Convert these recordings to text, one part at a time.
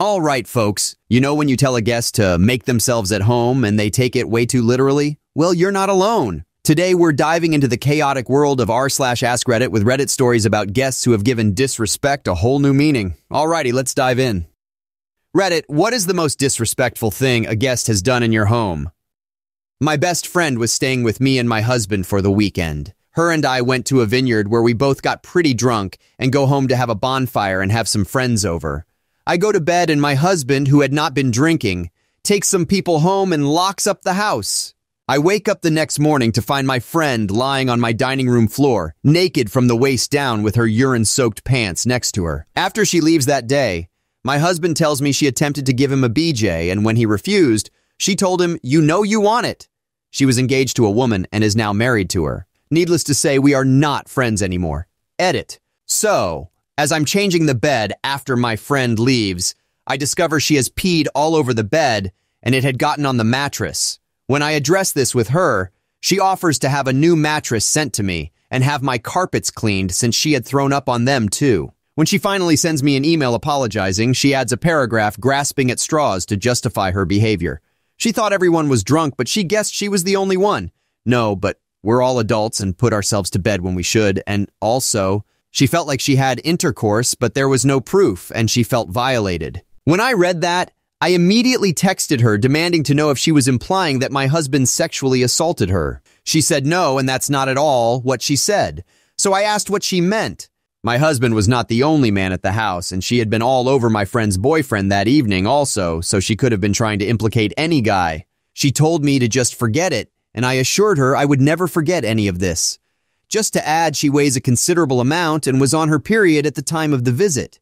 All right, folks. You know when you tell a guest to make themselves at home and they take it way too literally? Well, you're not alone. Today, we're diving into the chaotic world of r slash ask Reddit with Reddit stories about guests who have given disrespect a whole new meaning. Alrighty, let's dive in. Reddit, what is the most disrespectful thing a guest has done in your home? My best friend was staying with me and my husband for the weekend. Her and I went to a vineyard where we both got pretty drunk and go home to have a bonfire and have some friends over. I go to bed and my husband, who had not been drinking, takes some people home and locks up the house. I wake up the next morning to find my friend lying on my dining room floor, naked from the waist down with her urine soaked pants next to her. After she leaves that day, my husband tells me she attempted to give him a BJ, and when he refused, she told him, You know you want it. She was engaged to a woman and is now married to her. Needless to say, we are not friends anymore. Edit. So, as I'm changing the bed after my friend leaves, I discover she has peed all over the bed and it had gotten on the mattress. When I address this with her, she offers to have a new mattress sent to me and have my carpets cleaned since she had thrown up on them too. When she finally sends me an email apologizing, she adds a paragraph grasping at straws to justify her behavior. She thought everyone was drunk, but she guessed she was the only one. No, but we're all adults and put ourselves to bed when we should, and also, she felt like she had intercourse, but there was no proof, and she felt violated. When I read that, I immediately texted her demanding to know if she was implying that my husband sexually assaulted her. She said no, and that's not at all what she said. So I asked what she meant. My husband was not the only man at the house, and she had been all over my friend's boyfriend that evening also, so she could have been trying to implicate any guy. She told me to just forget it, and I assured her I would never forget any of this. Just to add, she weighs a considerable amount and was on her period at the time of the visit.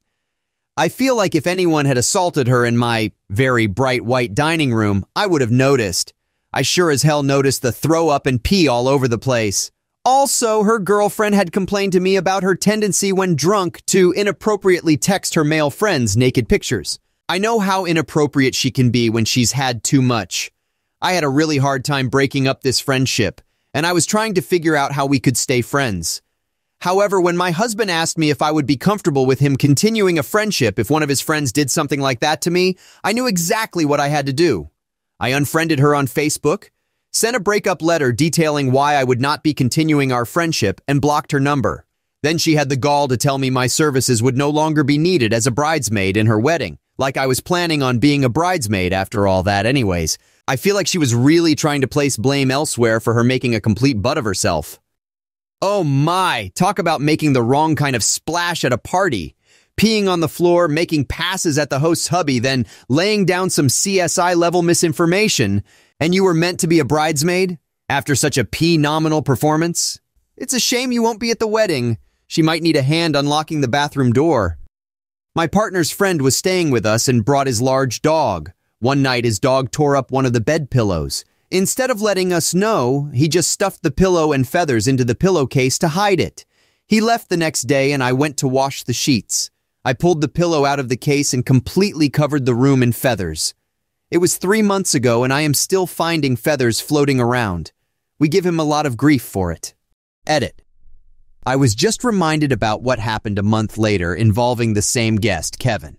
I feel like if anyone had assaulted her in my very bright white dining room, I would have noticed. I sure as hell noticed the throw up and pee all over the place. Also, her girlfriend had complained to me about her tendency when drunk to inappropriately text her male friends naked pictures. I know how inappropriate she can be when she's had too much. I had a really hard time breaking up this friendship and I was trying to figure out how we could stay friends. However, when my husband asked me if I would be comfortable with him continuing a friendship if one of his friends did something like that to me, I knew exactly what I had to do. I unfriended her on Facebook, sent a breakup letter detailing why I would not be continuing our friendship, and blocked her number. Then she had the gall to tell me my services would no longer be needed as a bridesmaid in her wedding, like I was planning on being a bridesmaid after all that anyways. I feel like she was really trying to place blame elsewhere for her making a complete butt of herself. Oh my, talk about making the wrong kind of splash at a party. Peeing on the floor, making passes at the host's hubby, then laying down some CSI level misinformation, and you were meant to be a bridesmaid after such a P nominal performance? It's a shame you won't be at the wedding. She might need a hand unlocking the bathroom door. My partner's friend was staying with us and brought his large dog. One night, his dog tore up one of the bed pillows. Instead of letting us know, he just stuffed the pillow and feathers into the pillowcase to hide it. He left the next day and I went to wash the sheets. I pulled the pillow out of the case and completely covered the room in feathers. It was three months ago and I am still finding feathers floating around. We give him a lot of grief for it. Edit. I was just reminded about what happened a month later involving the same guest, Kevin.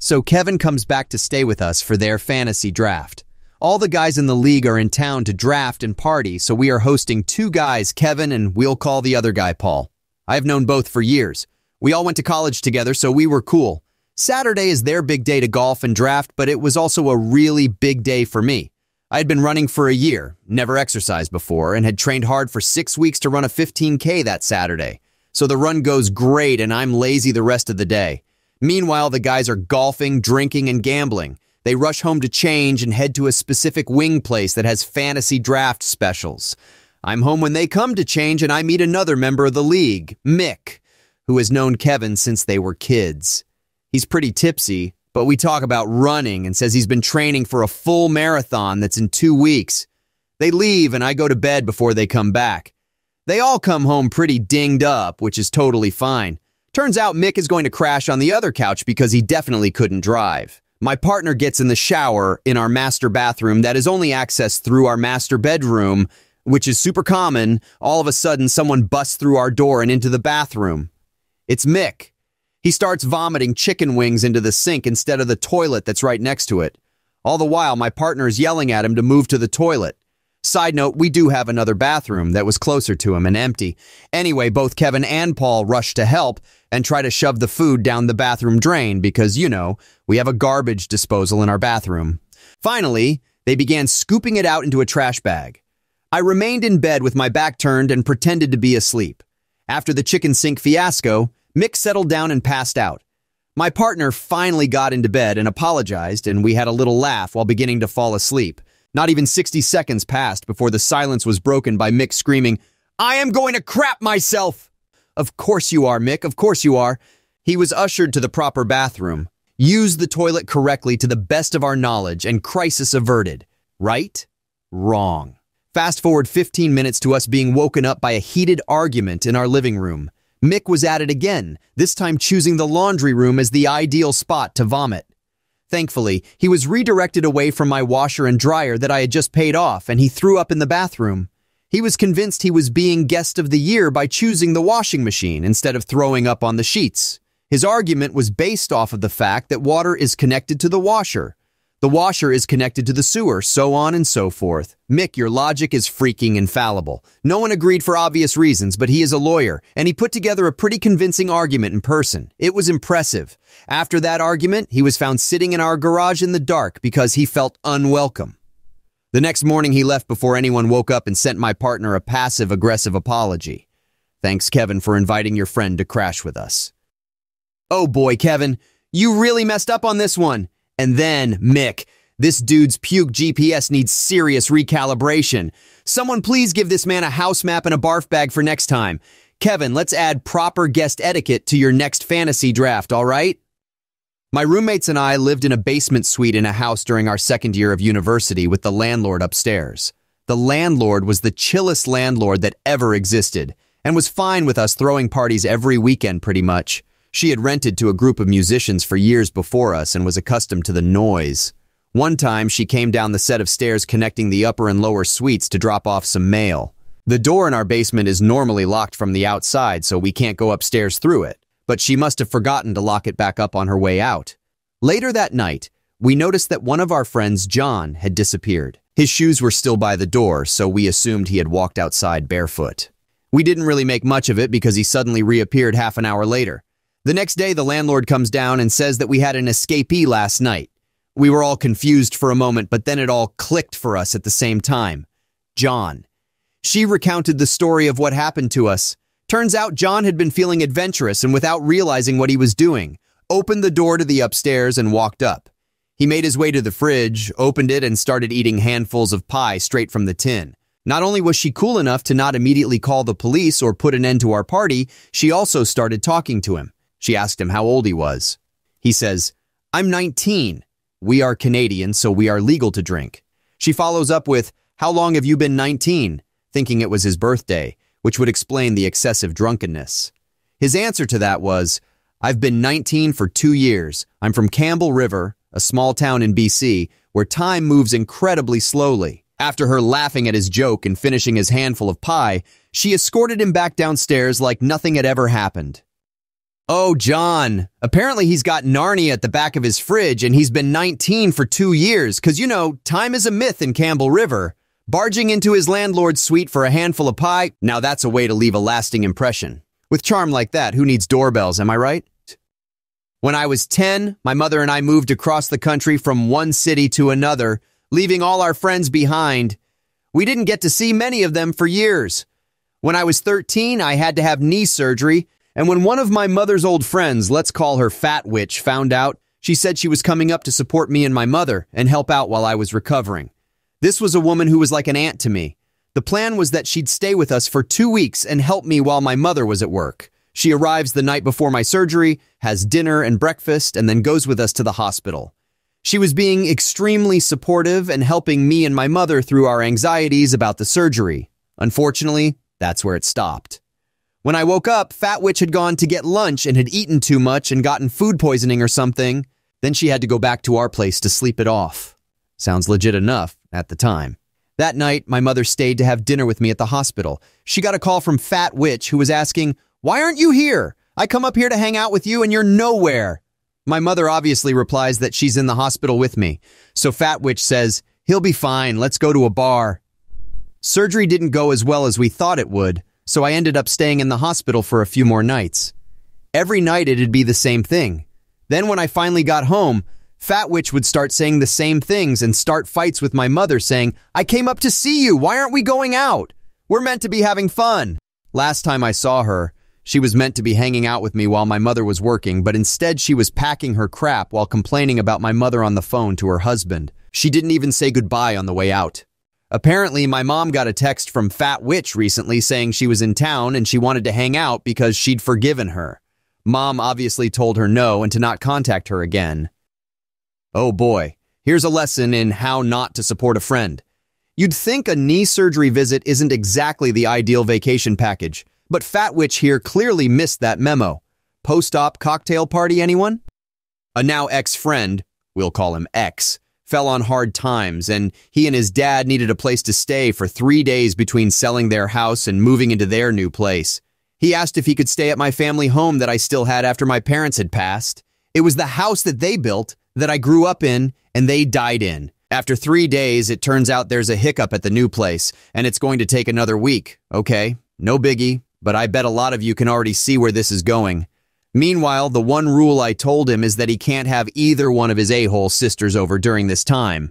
So Kevin comes back to stay with us for their fantasy draft. All the guys in the league are in town to draft and party, so we are hosting two guys, Kevin and we'll call the other guy Paul. I have known both for years. We all went to college together, so we were cool. Saturday is their big day to golf and draft, but it was also a really big day for me. I had been running for a year, never exercised before, and had trained hard for six weeks to run a 15K that Saturday. So the run goes great, and I'm lazy the rest of the day. Meanwhile, the guys are golfing, drinking, and gambling. They rush home to change and head to a specific wing place that has fantasy draft specials. I'm home when they come to change, and I meet another member of the league, Mick, who has known Kevin since they were kids. He's pretty tipsy, but we talk about running and says he's been training for a full marathon that's in two weeks. They leave, and I go to bed before they come back. They all come home pretty dinged up, which is totally fine. Turns out Mick is going to crash on the other couch because he definitely couldn't drive. My partner gets in the shower in our master bathroom that is only accessed through our master bedroom, which is super common. All of a sudden, someone busts through our door and into the bathroom. It's Mick. He starts vomiting chicken wings into the sink instead of the toilet that's right next to it. All the while, my partner is yelling at him to move to the toilet. Side note, we do have another bathroom that was closer to him and empty. Anyway, both Kevin and Paul rush to help and try to shove the food down the bathroom drain because, you know, we have a garbage disposal in our bathroom. Finally, they began scooping it out into a trash bag. I remained in bed with my back turned and pretended to be asleep. After the chicken sink fiasco, Mick settled down and passed out. My partner finally got into bed and apologized, and we had a little laugh while beginning to fall asleep. Not even 60 seconds passed before the silence was broken by Mick screaming, I am going to crap myself! Of course you are, Mick, of course you are. He was ushered to the proper bathroom. Used the toilet correctly to the best of our knowledge and crisis averted. Right? Wrong. Fast forward 15 minutes to us being woken up by a heated argument in our living room. Mick was at it again, this time choosing the laundry room as the ideal spot to vomit. Thankfully, he was redirected away from my washer and dryer that I had just paid off, and he threw up in the bathroom. He was convinced he was being guest of the year by choosing the washing machine instead of throwing up on the sheets. His argument was based off of the fact that water is connected to the washer, the washer is connected to the sewer, so on and so forth. Mick, your logic is freaking infallible. No one agreed for obvious reasons, but he is a lawyer, and he put together a pretty convincing argument in person. It was impressive. After that argument, he was found sitting in our garage in the dark because he felt unwelcome. The next morning, he left before anyone woke up and sent my partner a passive aggressive apology. Thanks, Kevin, for inviting your friend to crash with us. Oh boy, Kevin, you really messed up on this one. And then, Mick, this dude's puke GPS needs serious recalibration. Someone please give this man a house map and a barf bag for next time. Kevin, let's add proper guest etiquette to your next fantasy draft, all right? My roommates and I lived in a basement suite in a house during our second year of university with the landlord upstairs. The landlord was the chillest landlord that ever existed and was fine with us throwing parties every weekend pretty much. She had rented to a group of musicians for years before us and was accustomed to the noise. One time, she came down the set of stairs connecting the upper and lower suites to drop off some mail. The door in our basement is normally locked from the outside, so we can't go upstairs through it, but she must have forgotten to lock it back up on her way out. Later that night, we noticed that one of our friends, John, had disappeared. His shoes were still by the door, so we assumed he had walked outside barefoot. We didn't really make much of it because he suddenly reappeared half an hour later. The next day, the landlord comes down and says that we had an escapee last night. We were all confused for a moment, but then it all clicked for us at the same time. John. She recounted the story of what happened to us. Turns out John had been feeling adventurous and without realizing what he was doing, opened the door to the upstairs and walked up. He made his way to the fridge, opened it, and started eating handfuls of pie straight from the tin. Not only was she cool enough to not immediately call the police or put an end to our party, she also started talking to him. She asked him how old he was. He says, I'm 19. We are Canadian, so we are legal to drink. She follows up with, How long have you been 19? thinking it was his birthday, which would explain the excessive drunkenness. His answer to that was, I've been 19 for two years. I'm from Campbell River, a small town in BC, where time moves incredibly slowly. After her laughing at his joke and finishing his handful of pie, she escorted him back downstairs like nothing had ever happened. Oh, John. Apparently he's got Narnia at the back of his fridge and he's been 19 for two years, because you know, time is a myth in Campbell River. Barging into his landlord's suite for a handful of pie, now that's a way to leave a lasting impression. With charm like that, who needs doorbells, am I right? When I was 10, my mother and I moved across the country from one city to another, leaving all our friends behind. We didn't get to see many of them for years. When I was 13, I had to have knee surgery and when one of my mother's old friends, let's call her Fat Witch, found out, she said she was coming up to support me and my mother and help out while I was recovering. This was a woman who was like an aunt to me. The plan was that she'd stay with us for two weeks and help me while my mother was at work. She arrives the night before my surgery, has dinner and breakfast, and then goes with us to the hospital. She was being extremely supportive and helping me and my mother through our anxieties about the surgery. Unfortunately, that's where it stopped. When I woke up, Fat Witch had gone to get lunch and had eaten too much and gotten food poisoning or something. Then she had to go back to our place to sleep it off. Sounds legit enough at the time. That night, my mother stayed to have dinner with me at the hospital. She got a call from Fat Witch who was asking, Why aren't you here? I come up here to hang out with you and you're nowhere. My mother obviously replies that she's in the hospital with me. So Fat Witch says, He'll be fine. Let's go to a bar. Surgery didn't go as well as we thought it would, so I ended up staying in the hospital for a few more nights. Every night it'd be the same thing. Then when I finally got home, Fat Witch would start saying the same things and start fights with my mother saying, I came up to see you. Why aren't we going out? We're meant to be having fun. Last time I saw her, she was meant to be hanging out with me while my mother was working, but instead she was packing her crap while complaining about my mother on the phone to her husband. She didn't even say goodbye on the way out. Apparently, my mom got a text from Fat Witch recently saying she was in town and she wanted to hang out because she'd forgiven her. Mom obviously told her no and to not contact her again. Oh boy, here's a lesson in how not to support a friend. You'd think a knee surgery visit isn't exactly the ideal vacation package, but Fat Witch here clearly missed that memo. Post-op cocktail party, anyone? A now ex-friend, we'll call him X, fell on hard times, and he and his dad needed a place to stay for three days between selling their house and moving into their new place. He asked if he could stay at my family home that I still had after my parents had passed. It was the house that they built, that I grew up in, and they died in. After three days, it turns out there's a hiccup at the new place, and it's going to take another week. Okay, no biggie, but I bet a lot of you can already see where this is going. Meanwhile, the one rule I told him is that he can't have either one of his a-hole sisters over during this time.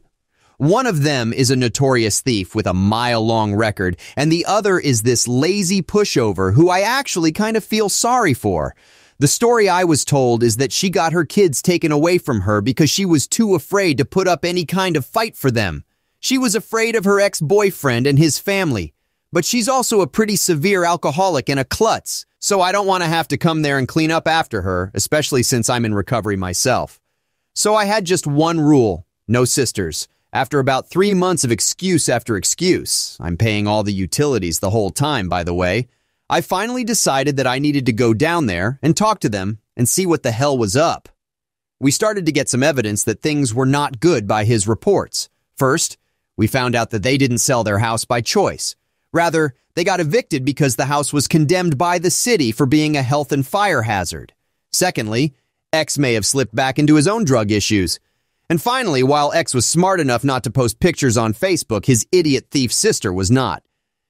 One of them is a notorious thief with a mile-long record, and the other is this lazy pushover who I actually kind of feel sorry for. The story I was told is that she got her kids taken away from her because she was too afraid to put up any kind of fight for them. She was afraid of her ex-boyfriend and his family. But she's also a pretty severe alcoholic and a klutz, so I don't want to have to come there and clean up after her, especially since I'm in recovery myself. So I had just one rule no sisters. After about three months of excuse after excuse, I'm paying all the utilities the whole time, by the way, I finally decided that I needed to go down there and talk to them and see what the hell was up. We started to get some evidence that things were not good by his reports. First, we found out that they didn't sell their house by choice. Rather, they got evicted because the house was condemned by the city for being a health and fire hazard. Secondly, X may have slipped back into his own drug issues. And finally, while X was smart enough not to post pictures on Facebook, his idiot thief sister was not.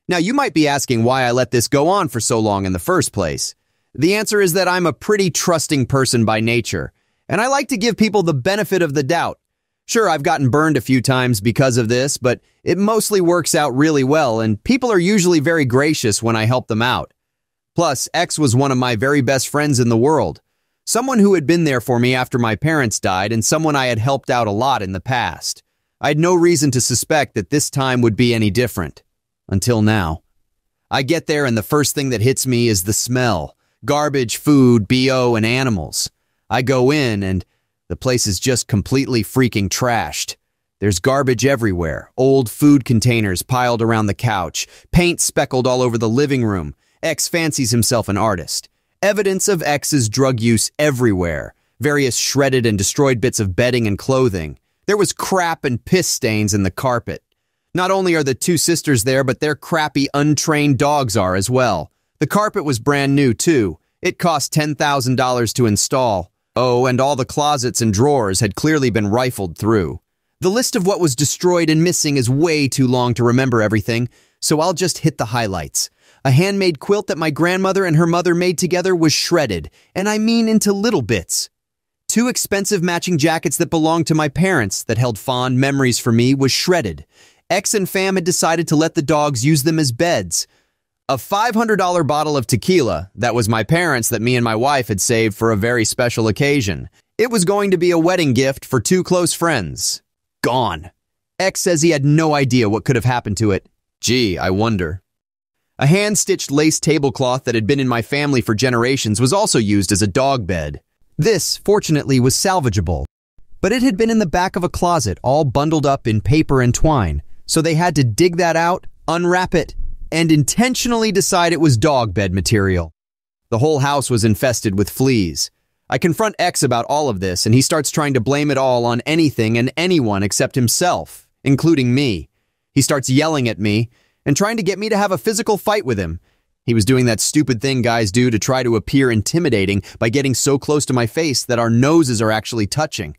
Now, you might be asking why I let this go on for so long in the first place. The answer is that I'm a pretty trusting person by nature, and I like to give people the benefit of the doubt. Sure, I've gotten burned a few times because of this, but it mostly works out really well, and people are usually very gracious when I help them out. Plus, X was one of my very best friends in the world. Someone who had been there for me after my parents died, and someone I had helped out a lot in the past. I had no reason to suspect that this time would be any different. Until now. I get there, and the first thing that hits me is the smell garbage, food, BO, and animals. I go in, and the place is just completely freaking trashed. There's garbage everywhere, old food containers piled around the couch, paint speckled all over the living room. X fancies himself an artist. Evidence of X's drug use everywhere. Various shredded and destroyed bits of bedding and clothing. There was crap and piss stains in the carpet. Not only are the two sisters there, but their crappy, untrained dogs are as well. The carpet was brand new, too. It cost $10,000 to install. Oh, and all the closets and drawers had clearly been rifled through. The list of what was destroyed and missing is way too long to remember everything, so I'll just hit the highlights. A handmade quilt that my grandmother and her mother made together was shredded, and I mean into little bits. Two expensive matching jackets that belonged to my parents that held fond memories for me was shredded. X and fam had decided to let the dogs use them as beds. A $500 bottle of tequila that was my parents that me and my wife had saved for a very special occasion. It was going to be a wedding gift for two close friends. Gone. X says he had no idea what could have happened to it. Gee, I wonder. A hand-stitched lace tablecloth that had been in my family for generations was also used as a dog bed. This, fortunately, was salvageable. But it had been in the back of a closet, all bundled up in paper and twine, so they had to dig that out, unwrap it, and intentionally decide it was dog bed material. The whole house was infested with fleas. I confront X about all of this, and he starts trying to blame it all on anything and anyone except himself, including me. He starts yelling at me and trying to get me to have a physical fight with him. He was doing that stupid thing guys do to try to appear intimidating by getting so close to my face that our noses are actually touching.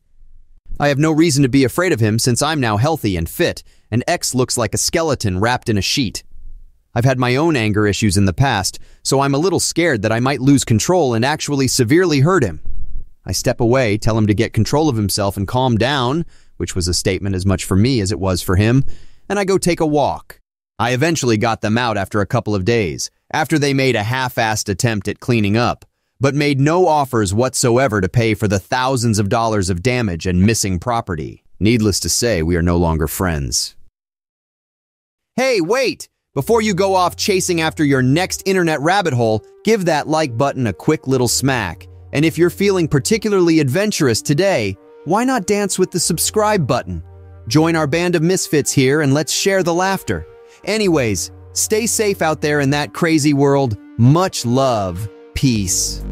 I have no reason to be afraid of him since I'm now healthy and fit, and X looks like a skeleton wrapped in a sheet. I've had my own anger issues in the past, so I'm a little scared that I might lose control and actually severely hurt him. I step away, tell him to get control of himself and calm down, which was a statement as much for me as it was for him, and I go take a walk. I eventually got them out after a couple of days, after they made a half-assed attempt at cleaning up, but made no offers whatsoever to pay for the thousands of dollars of damage and missing property. Needless to say, we are no longer friends. Hey, wait! Before you go off chasing after your next internet rabbit hole, give that like button a quick little smack. And if you're feeling particularly adventurous today, why not dance with the subscribe button? Join our band of misfits here and let's share the laughter. Anyways, Stay safe out there in that crazy world. Much love. Peace.